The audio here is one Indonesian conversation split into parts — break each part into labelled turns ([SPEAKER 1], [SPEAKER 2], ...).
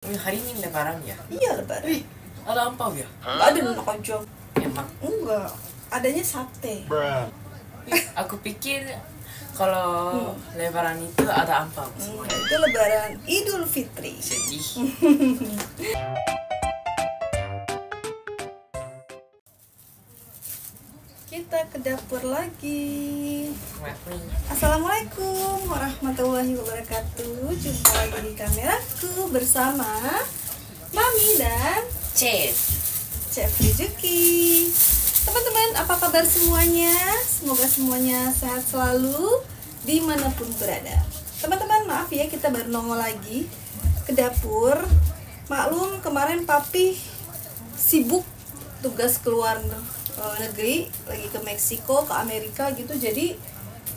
[SPEAKER 1] Ini hari ini lebaran ya?
[SPEAKER 2] Iya lebaran.
[SPEAKER 1] Ada ampau ya?
[SPEAKER 2] Nggak ada nuna konco.
[SPEAKER 1] Emang.
[SPEAKER 2] Enggak. Adanya sate.
[SPEAKER 1] Ih, Aku pikir kalau lebaran itu ada ampau.
[SPEAKER 2] Enggak, itu lebaran Idul Fitri.
[SPEAKER 1] Sedih.
[SPEAKER 2] Kita ke dapur lagi. Assalamualaikum warahmatullahi wabarakatuh. Jumpa lagi di kameraku bersama Mami dan
[SPEAKER 1] Cez.
[SPEAKER 2] Chef Rizuki. Teman-teman, apa kabar semuanya? Semoga semuanya sehat selalu di mana pun berada. Teman-teman, maaf ya kita baru nongol lagi ke dapur. Maklum kemarin papi sibuk tugas keluar eh, negeri, lagi ke Meksiko, ke Amerika gitu. Jadi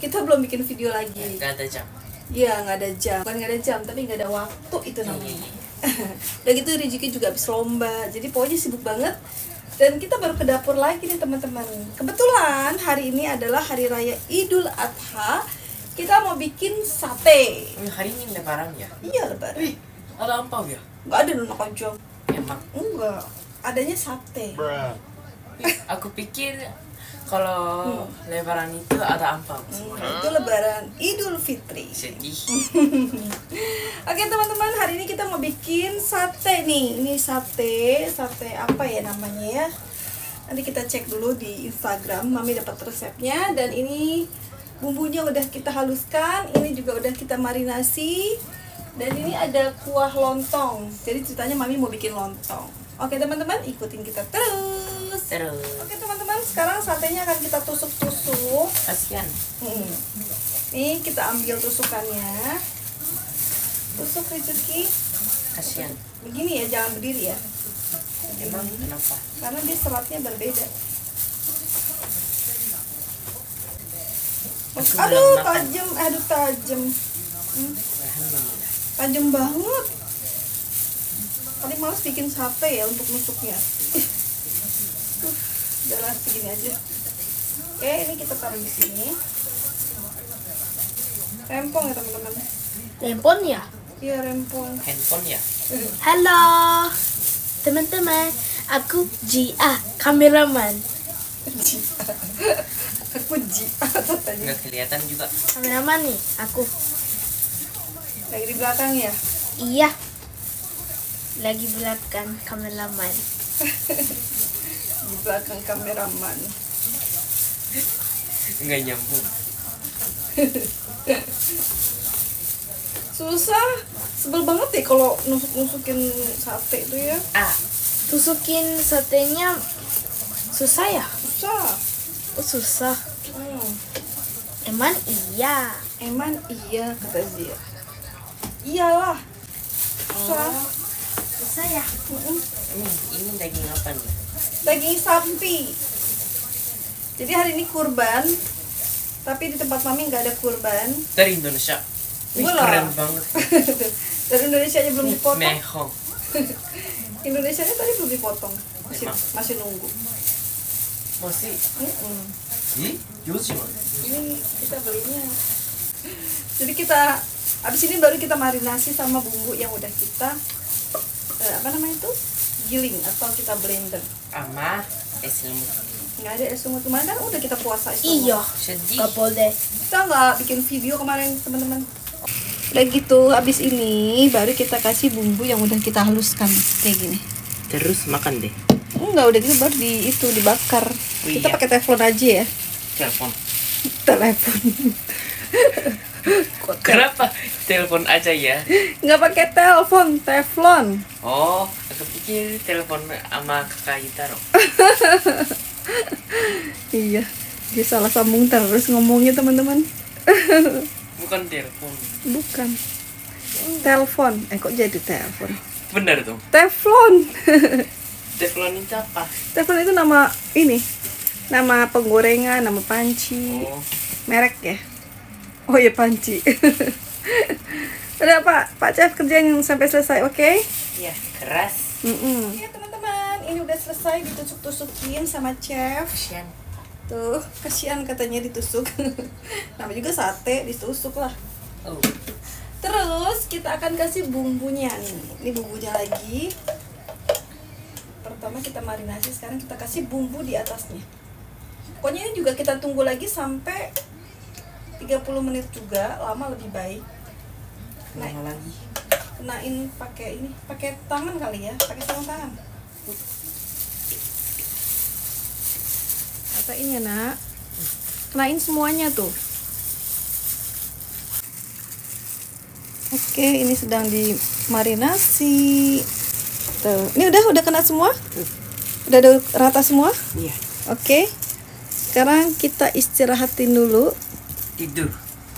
[SPEAKER 2] kita belum bikin video lagi.
[SPEAKER 1] Gak ada jam.
[SPEAKER 2] Ya nggak ada jam, bukan nggak ada jam, tapi nggak ada waktu itu namanya. Udah gitu Rizky juga habis lomba, jadi pokoknya sibuk banget. Dan kita baru ke dapur lagi nih teman-teman. Kebetulan hari ini adalah hari raya Idul Adha. Kita mau bikin sate.
[SPEAKER 1] Ini hari ini lebaran ya?
[SPEAKER 2] Iya lebaran.
[SPEAKER 1] Ada ampau ya?
[SPEAKER 2] Nggak ada nuna konco.
[SPEAKER 1] Emang.
[SPEAKER 2] Enggak. Adanya sate.
[SPEAKER 1] Ih, Aku pikir kalau lebaran itu ada ampau.
[SPEAKER 2] Enggak, itu lebaran Idul Fitri.
[SPEAKER 1] Sedih.
[SPEAKER 2] Oke teman-teman, hari ini kita mau bikin sate nih. Ini sate, sate apa ya namanya ya? Nanti kita cek dulu di Instagram. Mami dapat resepnya dan ini bumbunya udah kita haluskan. Ini juga udah kita marinasi. Dan ini ada kuah lontong. Jadi ceritanya Mami mau bikin lontong. Oke teman-teman, ikutin kita terus.
[SPEAKER 1] Terus.
[SPEAKER 2] Oke teman-teman, sekarang satenya akan kita tusuk-tusuk.
[SPEAKER 1] Kasihan.
[SPEAKER 2] Hmm. Nih kita ambil tusukannya. Tusuk Rizuki.
[SPEAKER 1] Kasihan.
[SPEAKER 2] Begini ya, jangan berdiri ya.
[SPEAKER 1] Emang kenapa?
[SPEAKER 2] Karena dia seratnya berbeda.
[SPEAKER 1] Aku
[SPEAKER 2] Aduh, tajam, aduh tajam. Hmm, tajam banget. Paling males bikin sate ya untuk nusuknya. Udahlah segini aja. Oke, ini kita taruh di sini. Rempong ya teman-teman.
[SPEAKER 3] Telepon ya?
[SPEAKER 2] Iya rempong.
[SPEAKER 1] Handphone ya?
[SPEAKER 3] Halo teman-teman, aku Jia, kameraman.
[SPEAKER 2] aku ji katanya
[SPEAKER 1] Nggak kelihatan juga.
[SPEAKER 3] Kameraman nih, aku.
[SPEAKER 2] lagi di belakang ya
[SPEAKER 3] Iya, lagi belakang kameraman.
[SPEAKER 2] belakang kameraman
[SPEAKER 1] Nggak nyambung.
[SPEAKER 2] susah sebel banget deh kalau nusuk nusukin sate itu ya
[SPEAKER 1] Ah,
[SPEAKER 3] Tusukin satenya susah ya?
[SPEAKER 2] susah
[SPEAKER 3] Oh, susah.
[SPEAKER 2] hmm.
[SPEAKER 3] Emang iya.
[SPEAKER 2] eman iya kata Zia iyalah susah
[SPEAKER 3] Susah ya?
[SPEAKER 2] Mm-mm.
[SPEAKER 1] ini, ini daging apa nih?
[SPEAKER 2] Daging sapi jadi hari ini kurban tapi di tempat mami nggak ada kurban
[SPEAKER 1] Dari Indonesia. Wih, keren banget.
[SPEAKER 2] dari Indonesia aja belum dipotong
[SPEAKER 1] Mehong.
[SPEAKER 2] Indonesia nya tadi belum dipotong masih masih nunggu
[SPEAKER 1] Masih.
[SPEAKER 2] Mm-mm.
[SPEAKER 1] Ih, Yoshima.
[SPEAKER 2] ini kita belinya jadi kita abis ini baru kita marinasi sama bumbu yang udah kita eh, apa namanya itu giling atau kita blender
[SPEAKER 1] Ama es lemut.
[SPEAKER 2] nggak ada es semut kemarin kan udah kita puasa es semut.
[SPEAKER 3] Iya,
[SPEAKER 1] Sedih.
[SPEAKER 3] gak boleh.
[SPEAKER 2] kita nggak bikin video kemarin teman-teman udah gitu abis ini baru kita kasih bumbu yang udah kita haluskan kayak gini
[SPEAKER 1] Terus makan deh.
[SPEAKER 2] enggak udah gitu baru di itu dibakar
[SPEAKER 1] Oh,
[SPEAKER 2] kita
[SPEAKER 1] iya.
[SPEAKER 2] pakai teflon aja ya
[SPEAKER 1] Telepon.
[SPEAKER 2] telepon
[SPEAKER 1] Kenapa telepon aja ya?
[SPEAKER 2] nggak pakai telepon teflon
[SPEAKER 1] Oh, aku pikir telepon sama kakak Itaro.
[SPEAKER 2] Iya, dia salah sambung terus ngomongnya teman-teman.
[SPEAKER 1] Bukan telepon.
[SPEAKER 2] Bukan. Telepon. Eh kok jadi telepon?
[SPEAKER 1] Benar tuh.
[SPEAKER 2] Teflon.
[SPEAKER 1] Teflon itu apa?
[SPEAKER 2] Teflon itu nama ini. Nama penggorengan, nama panci.
[SPEAKER 1] Oh,
[SPEAKER 2] Merek ya. Oh ya panci. Udah Pak, Pak Chef kerjain sampai selesai, oke?
[SPEAKER 1] iya keras.
[SPEAKER 2] Mm Ya teman-teman, ini udah selesai ditusuk-tusukin sama chef.
[SPEAKER 1] Kasian.
[SPEAKER 2] Tuh, kasihan katanya ditusuk. Nama juga sate, ditusuk lah.
[SPEAKER 1] Oh,
[SPEAKER 2] Terus kita akan kasih bumbunya nih. Ini bumbunya lagi. Pertama kita marinasi, sekarang kita kasih bumbu di atasnya. Pokoknya ini juga kita tunggu lagi sampai 30 menit juga, lama lebih baik. Nah,
[SPEAKER 1] lagi.
[SPEAKER 2] kenain pakai ini, pakai tangan kali ya, pakai sarung tangan. Ratain ya nak. Kenain semuanya tuh. Oke, ini sedang dimarinasi. Tuh, ini udah udah kena semua? Udah ada rata semua?
[SPEAKER 1] Iya.
[SPEAKER 2] Oke. Sekarang kita istirahatin dulu.
[SPEAKER 1] Tidur.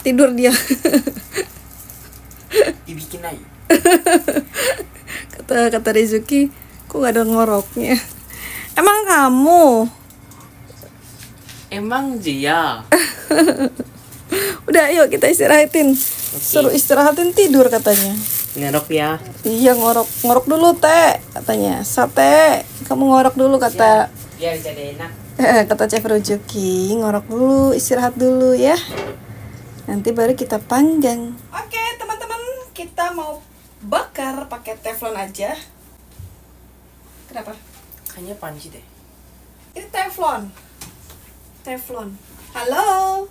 [SPEAKER 2] Tidur dia.
[SPEAKER 1] Dibikin aja.
[SPEAKER 2] kata kata Rizuki, kok gak ada ngoroknya? Emang kamu?
[SPEAKER 1] Emang dia.
[SPEAKER 2] Udah, yuk kita istirahatin. Suruh istirahatin tidur katanya.
[SPEAKER 1] Ngerok ya.
[SPEAKER 2] Iya ngorok ngorok dulu teh katanya. Sate, kamu ngorok dulu kata
[SPEAKER 1] Biar jadi enak.
[SPEAKER 2] Eh, kata Chef Rujuki ngorok dulu istirahat dulu ya. Nanti baru kita panggang. Oke teman-teman kita mau bakar pakai teflon aja. Kenapa?
[SPEAKER 1] Kayaknya panci deh.
[SPEAKER 2] Ini teflon. Teflon. Halo.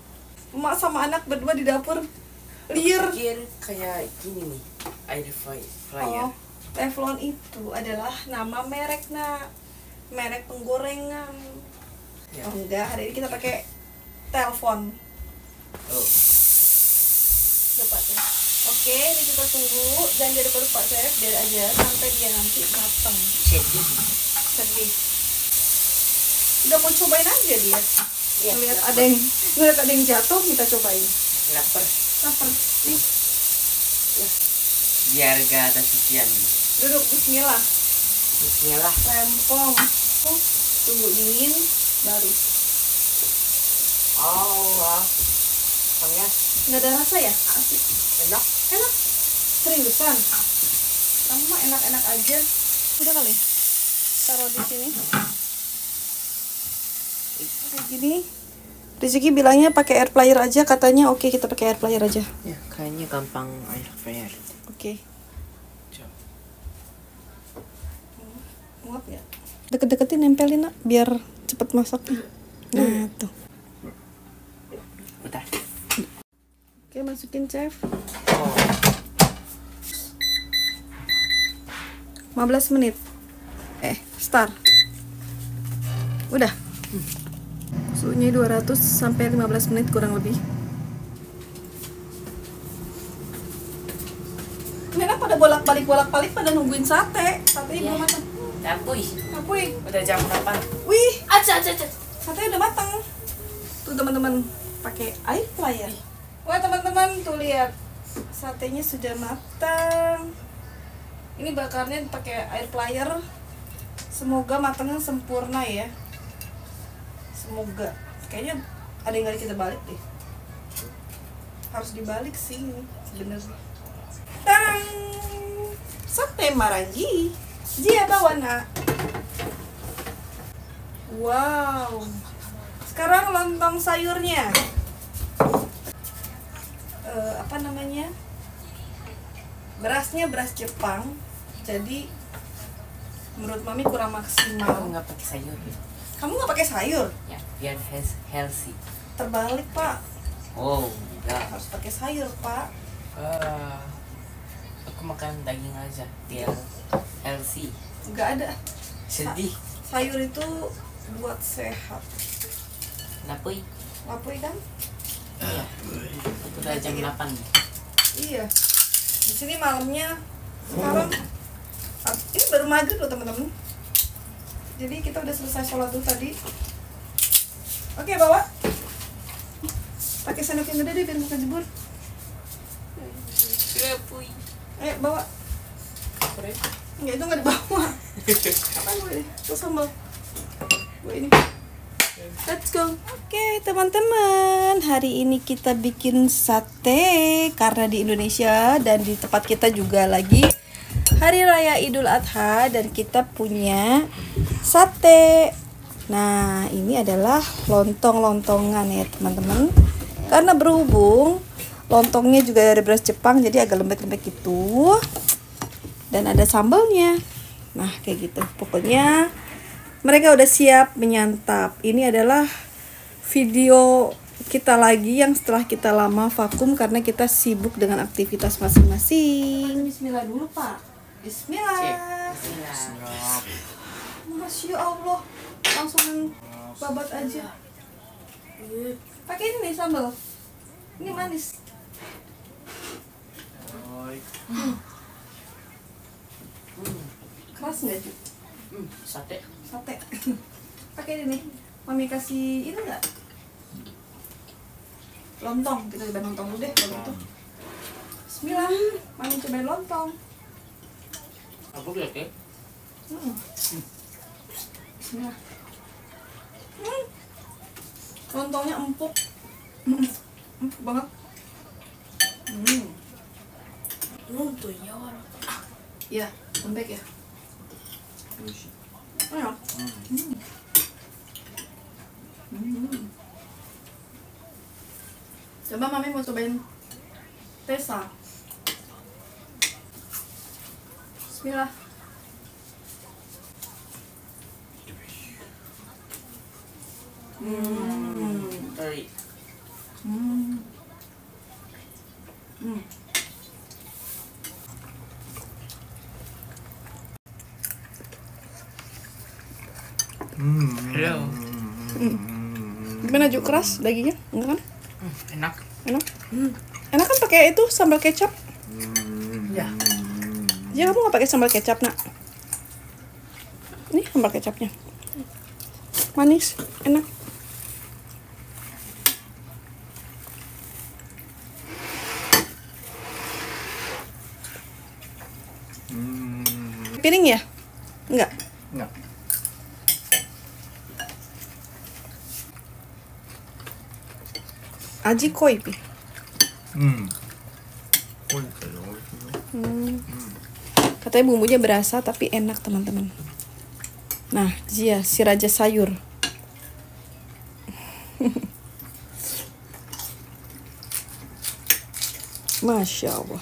[SPEAKER 2] Emak sama anak berdua di dapur. Liar.
[SPEAKER 1] Pikir kayak gini nih. Air fry- fryer.
[SPEAKER 2] Oh, teflon itu adalah nama merek nak. Merek penggorengan.
[SPEAKER 1] Ya.
[SPEAKER 2] Oh enggak, hari ini kita pakai telepon.
[SPEAKER 1] Oh.
[SPEAKER 2] Lupa tuh. Oke, ini kita tunggu. Jangan jadi lupa chef, biar aja sampai dia nanti matang.
[SPEAKER 1] Sedih.
[SPEAKER 2] Sedih. Udah mau cobain aja dia.
[SPEAKER 1] Iya,
[SPEAKER 2] ngeliat ada yang ngeliat ada yang jatuh, kita cobain.
[SPEAKER 1] Lapar.
[SPEAKER 2] Lapar. Nih,
[SPEAKER 1] Biar gak ada cucian.
[SPEAKER 2] duduk bismillah.
[SPEAKER 1] Bismillah.
[SPEAKER 2] Rempong. Oh, tunggu dingin
[SPEAKER 1] Oh, wah. Panas.
[SPEAKER 2] Nggak ada rasa ya? Asik.
[SPEAKER 1] Enak.
[SPEAKER 2] Enak. Seriusan. Kamu mah enak-enak aja. Udah kali. Taruh di sini. Kayak gini. Rizky bilangnya pakai air fryer aja, katanya oke kita pakai air fryer aja.
[SPEAKER 1] Ya, kayaknya gampang air fryer.
[SPEAKER 2] Oke. Muat ya? Deket-deketin nempelin nak, biar cepet masaknya. Nah tuh.
[SPEAKER 1] Udah.
[SPEAKER 2] Oke masukin chef.
[SPEAKER 1] Oh.
[SPEAKER 2] 15 menit. Eh, start. Udah. Suhunya 200 sampai 15 menit kurang lebih. Mereka pada bolak-balik bolak-balik pada nungguin sate. Satenya
[SPEAKER 1] Iya.
[SPEAKER 2] belum matang. Apa wih?
[SPEAKER 1] udah jam berapa?
[SPEAKER 2] Wih,
[SPEAKER 1] Aja, aja, aja.
[SPEAKER 2] satenya udah matang. Tuh teman-teman pakai air fryer. Wah teman-teman tuh lihat satenya sudah matang. Ini bakarnya pakai air fryer. Semoga matangnya sempurna ya. Semoga. Kayaknya ada yang nggak kita balik deh. Harus dibalik sih sebenarnya. Tarang! Sate marangi. Dia bawa nak. Wow. Sekarang lontong sayurnya. Eh, apa namanya? Berasnya beras Jepang. Jadi menurut mami kurang maksimal.
[SPEAKER 1] nggak pakai sayur.
[SPEAKER 2] Kamu nggak pakai sayur?
[SPEAKER 1] Ya, biar health- healthy.
[SPEAKER 2] Terbalik pak.
[SPEAKER 1] Oh, enggak.
[SPEAKER 2] Harus pakai sayur pak.
[SPEAKER 1] Ah, aku makan daging aja biar healthy.
[SPEAKER 2] Nggak ada.
[SPEAKER 1] Sedih.
[SPEAKER 2] Sayur itu buat sehat.
[SPEAKER 1] Ih?
[SPEAKER 2] Apa kan?
[SPEAKER 1] Iya. Udah jam 8 nih.
[SPEAKER 2] Iya. Di sini malamnya sekarang ini baru maghrib loh teman-teman. Jadi kita udah selesai sholat tuh tadi. Oke bawa. Pakai sendok yang gede deh biar bukan jebur.
[SPEAKER 1] Kenapa?
[SPEAKER 2] Ayo bawa. Enggak itu nggak dibawa. Apa gue? Tuh sambal. Gue ini. Let's go. Oke, teman-teman. Hari ini kita bikin sate karena di Indonesia dan di tempat kita juga lagi Hari Raya Idul Adha dan kita punya sate. Nah, ini adalah lontong-lontongan ya, teman-teman. Karena berhubung lontongnya juga dari beras Jepang jadi agak lembek-lembek gitu dan ada sambalnya. Nah kayak gitu. Pokoknya mereka udah siap menyantap. Ini adalah video kita lagi yang setelah kita lama vakum karena kita sibuk dengan aktivitas masing-masing. Bismillah dulu pak. Bismillah. Masya Allah. Langsung babat aja. Pakai ini nih sambal. Ini manis keras nggak Ju?
[SPEAKER 1] Hmm, sate.
[SPEAKER 2] sate pakai ini nih mami kasih ini nggak lontong kita cobain lontong dulu deh kalau gitu Bismillah mami cobain lontong
[SPEAKER 1] Apa ya,
[SPEAKER 2] hmm. Bismillah hmm. lontongnya empuk Hmm, empuk banget hmm.
[SPEAKER 3] Nonton ya wala.
[SPEAKER 2] ya lembek ya Oh ya. Hmm. Hmm. Coba mami mau cobain tesa. Bismillah. Hmm. Hmm. Keras dagingnya? Enggak kan?
[SPEAKER 1] Hmm, enak.
[SPEAKER 2] Enak? Enak kan pakai itu sambal kecap?
[SPEAKER 1] Ya.
[SPEAKER 2] Ya kamu nggak pakai sambal kecap nak? Ini sambal kecapnya. Manis, enak. Piring ya? Enggak.
[SPEAKER 4] 味しいよ、美味しいよ。
[SPEAKER 2] Katanya bumbunya berasa tapi enak teman-teman. Nah, dia si raja sayur. Masya Allah.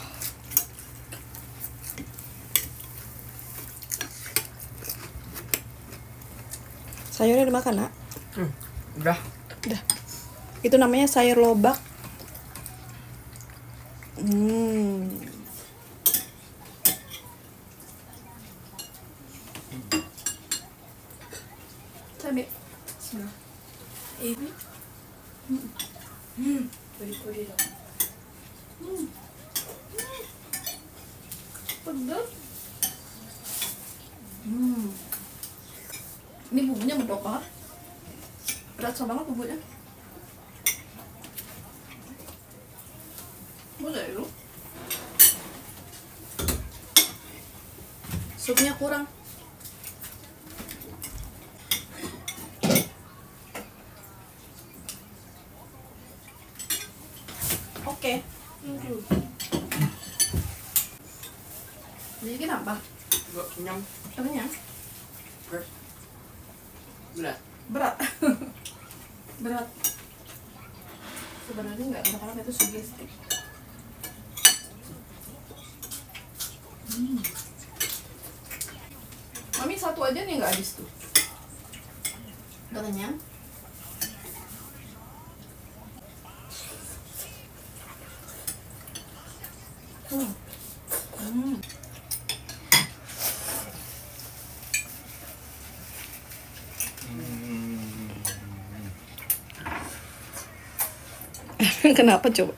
[SPEAKER 2] Sayurnya dimakan nak?
[SPEAKER 1] Hmm, udah.
[SPEAKER 2] Udah. Itu namanya sayur lobak. Hmm.
[SPEAKER 3] Hmm. Dong.
[SPEAKER 2] Pedas. Hmm. Ini bumbunya banget. Berasa banget bumbunya. Boleh lu. Supnya kurang. Oke. Jadi kenapa?
[SPEAKER 1] Gak kenyang.
[SPEAKER 2] Kenyang?
[SPEAKER 1] Berat.
[SPEAKER 2] berat berat sebenarnya nggak kadang-kadang itu sugesti Hmm. mami satu aja nih nggak habis tuh udah kenyang Hmm. Hmm. Kenapa coba?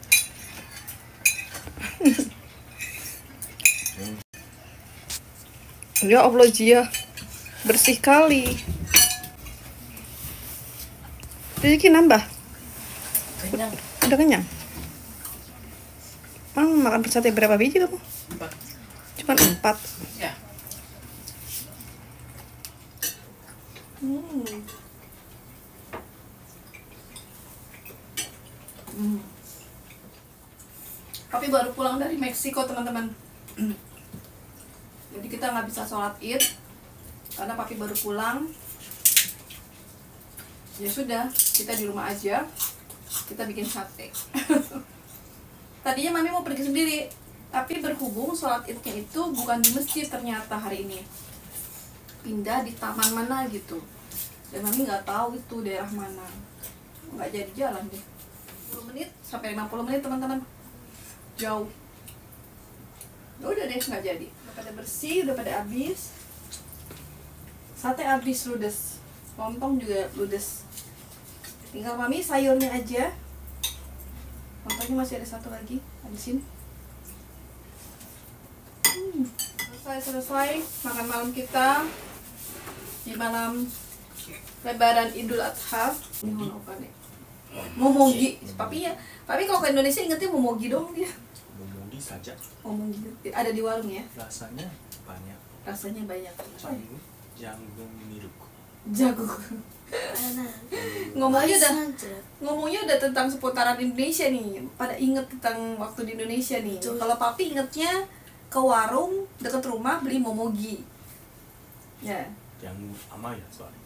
[SPEAKER 2] ya Allah Jia bersih kali. Rezeki nambah,
[SPEAKER 1] Kenyang.
[SPEAKER 2] udah kenyang. Mang makan sate berapa biji kamu?
[SPEAKER 1] Empat.
[SPEAKER 2] Cuman empat.
[SPEAKER 1] Ya.
[SPEAKER 2] Hmm. Hmm. Papi baru dari Meksiko teman-teman. Jadi kita nggak bisa sholat id karena papi baru pulang. Ya sudah, kita di rumah aja. Kita bikin sate. tadinya mami mau pergi sendiri tapi berhubung sholat idnya itu bukan di masjid ternyata hari ini pindah di taman mana gitu dan mami nggak tahu itu daerah mana nggak jadi jalan deh 10 menit sampai 50 menit teman-teman jauh udah deh nggak jadi. Udah pada bersih udah pada habis. Sate habis ludes. Lontong juga ludes. Tinggal mami sayurnya aja. Lontongnya masih ada satu lagi habisin. Hmm, selesai selesai makan malam kita di malam lebaran idul adha. Ini hono apa nih? Momogi papi ya papi kalau ke Indonesia ingetnya momogi dong dia
[SPEAKER 4] Momogi saja.
[SPEAKER 2] momogi ada di warung ya
[SPEAKER 4] Rasanya banyak.
[SPEAKER 2] rasanya banyak
[SPEAKER 4] Jagung, jagung milk.
[SPEAKER 2] jago ngomongnya udah ngomongnya udah tentang seputaran Indonesia nih pada inget tentang waktu di Indonesia nih
[SPEAKER 3] Betul.
[SPEAKER 2] kalau papi ingetnya ke warung deket rumah beli momogi ya
[SPEAKER 4] Jagung amai ya soalnya.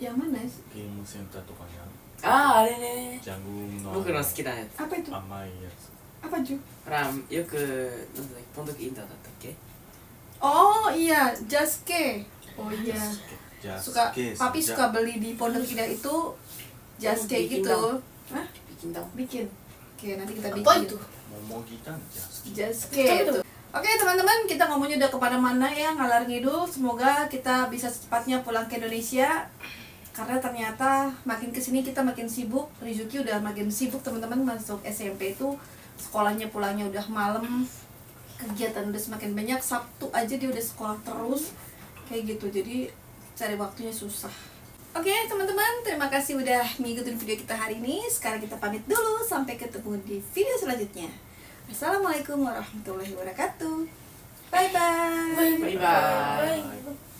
[SPEAKER 2] yang mana sih?
[SPEAKER 4] ゲームセンターとかにある
[SPEAKER 1] あああれね
[SPEAKER 4] ジャグの
[SPEAKER 1] 僕の好きなやつ
[SPEAKER 2] apa itu
[SPEAKER 4] 甘いやつ
[SPEAKER 2] apa Ju?
[SPEAKER 1] Ram, yuk ke pondok indah tak ke?
[SPEAKER 2] Oh iya, Jaske. Oh iya. Suka
[SPEAKER 4] tapi
[SPEAKER 2] papi suka beli di pondok indah itu Jaske
[SPEAKER 1] oh,
[SPEAKER 2] gitu.
[SPEAKER 1] Dong. Bikin dong.
[SPEAKER 2] Bikin. Oke, nanti kita bikin.
[SPEAKER 3] Apa itu?
[SPEAKER 4] Momo kita
[SPEAKER 2] Jaske.
[SPEAKER 3] Jaske
[SPEAKER 2] itu. Oke teman-teman, kita ngomongnya udah kepada mana ya ngalar ngidul. Semoga kita bisa secepatnya pulang ke Indonesia karena ternyata makin ke sini kita makin sibuk. Rizuki udah makin sibuk teman-teman masuk SMP itu sekolahnya pulangnya udah malam kegiatan udah semakin banyak Sabtu aja dia udah sekolah terus kayak gitu jadi cari waktunya susah Oke teman-teman, terima kasih udah ngikutin video kita hari ini. Sekarang kita pamit dulu, sampai ketemu di video selanjutnya. Assalamualaikum warahmatullahi wabarakatuh. Bye bye.
[SPEAKER 1] Bye bye.
[SPEAKER 3] Bye.